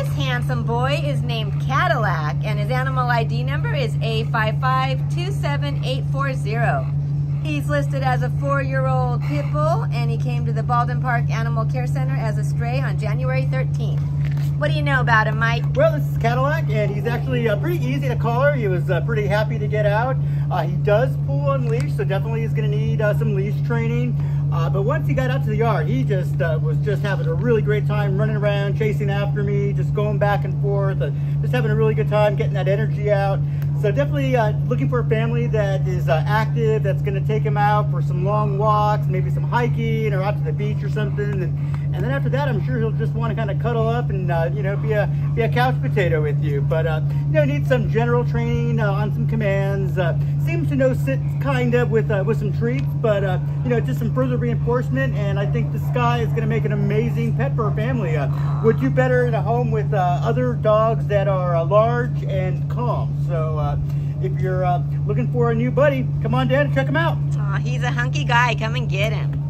This handsome boy is named Cadillac and his animal ID number is A5527840. He's listed as a four-year-old pit bull and he came to the Baldwin Park Animal Care Center as a stray on January 13th. What do you know about him, Mike? Well, this is Cadillac, and he's actually uh, pretty easy to collar. He was uh, pretty happy to get out. Uh, he does pull on leash, so definitely he's going to need uh, some leash training. Uh, but once he got out to the yard, he just uh, was just having a really great time running around, chasing after me, just going back and forth, just having a really good time getting that energy out. So definitely uh, looking for a family that is uh, active, that's going to take him out for some long walks, maybe some hiking or out to the beach or something. And, and then after that, I'm sure he'll just want to kind of cuddle up and, uh, you know, be a, be a couch potato with you. But, uh, you know, need some general training uh, on some commands. Uh, seems to know sit kind of with, with some treats, but, you know, just some further reinforcement. And I think this guy is going to make an amazing pet for a family. would do better in a home with other dogs that are large and calm. So, if you're uh, looking for a new buddy, come on down and check him out. Aw, he's a hunky guy. Come and get him.